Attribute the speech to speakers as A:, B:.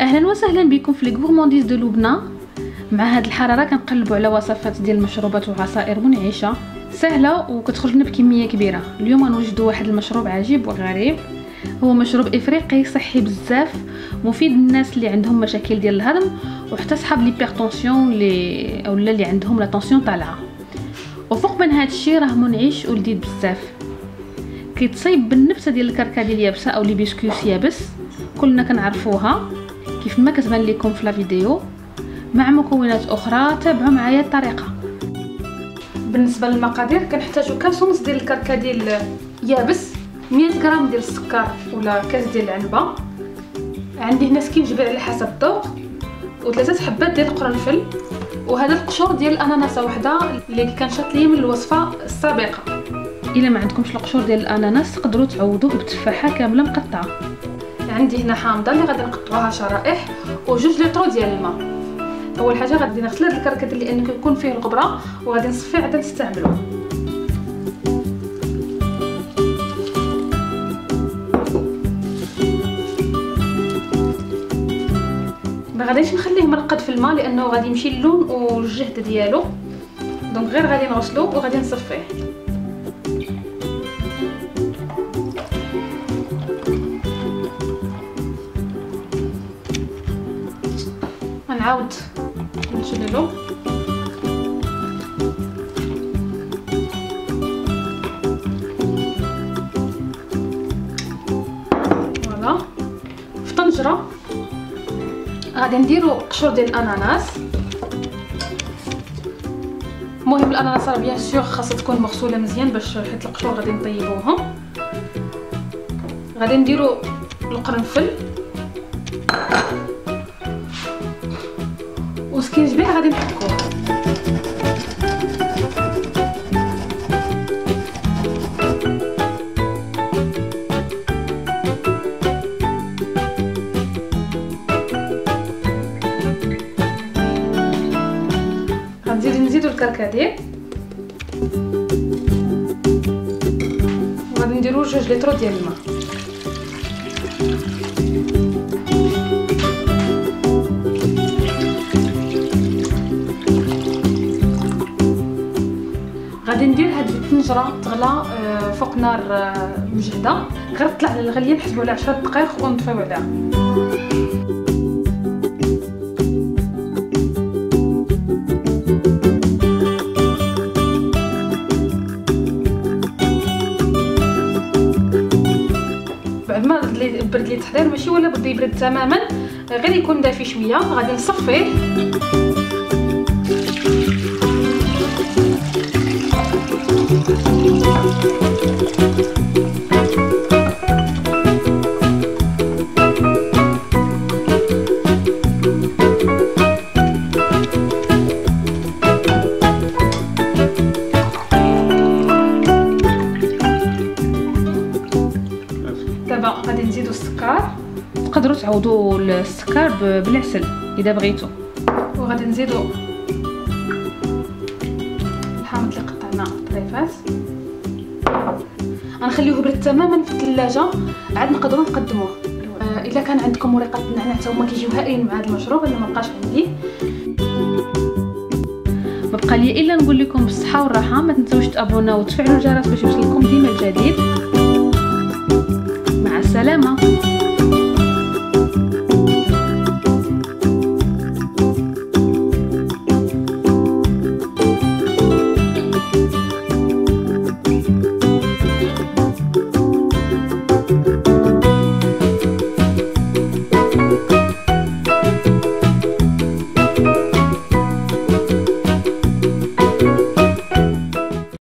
A: أهلا وسهلا بكم في Les gourmandises de لبنى مع هاد الحرارة كنقلبوا على وصفات ديال المشروبات وعصائر منعشة. سهلة وكتخرج لنا بكمية كبيرة. اليوم غنوجدوا واحد المشروب عجيب وغريب. هو مشروب إفريقي صحي بزاف مفيد للناس اللي عندهم مشاكل ديال الهضم وحتى صحاب l'hypertension اللي اولا اللي عندهم la tension طالعة. وفوق من هذا الشيء راه منعش ولذيذ بزاف. كيتصايب بالنبتة ديال الكركديه اليابسه أو l'hibiscus يابس. كلنا كنعرفوها. كيف ما كتبان لكم في لا فيديو. مع مكونات أخرى تابعوا معايا الطريقة. بالنسبة للمقادير كنحتاجو كاس ونص ديال الكركديه يابس 100 غرام ديال السكر ولا كاس ديال العنبة. عندي هنا سكين جبل على حسب الذوق وثلاثة حبات ديال القرنفل وهذا القشور ديال الأناناسة وحدة اللي شاط ليا من الوصفة السابقة. إلا ما عندكمش القشور ديال الأناناس تقدروا تعوضوه بتفاحة كاملة مقطعة. عندي هنا حامضة اللي غادي نقطعوها شرائح وجوج لتر ديال الماء. أول حاجة غادي نغسل هذا الكركديه لأنه كيكون فيه الغبرة وغادي نصفيه عاد نستعملوه. ما غاديش نخليه مرقد في الماء لأنه غادي يمشي اللون والجهد ديالو. دونك غير غادي نغسلو وغادي نصفيه. غنعاود نشللو. voilà. في طنجرة. غادي نديرو قشور ديال الأناناس. المهم الأناناس راه bien sûr خاصها تكون مغسولة مزيان باش حيت القشور غادي نطيبوهم غادي نديرو القرنفل. وسكينجبير غادي نحكوه غنزيد نزيدو الكركديه وغادي نديرو جوج لتر ديال الماء غادي ندير هاد الطنجره تغلى فوق نار مجهدة. غير طلع للغليه نحسبوا على 10 دقائق ونطفيو عليها. بعد ما برد لي التحضير ماشي ولا بده يبرد تماما غير يكون دافي شوية. غادي نصفيه. دابا غادي نزيدو السكر. تقدروا تعوضوا السكر بالعسل إذا بغيتو. وغادي نزيدو الحامض اللي قطعناه طريفات غنخليوه يبرد تماما في الثلاجه عاد نقدروا نقدموه. آه إلا كان عندكم ورقه النعناع حتى هما كيجيو هائلين مع هذا المشروب أنا ما بقاش عندي. ما بقى لي إلا نقول لكم بالصحة والراحة ما تنساوش تابوناو وتفعلوا الجرس باش يوصلكم ديما الجديد. مع السلامة.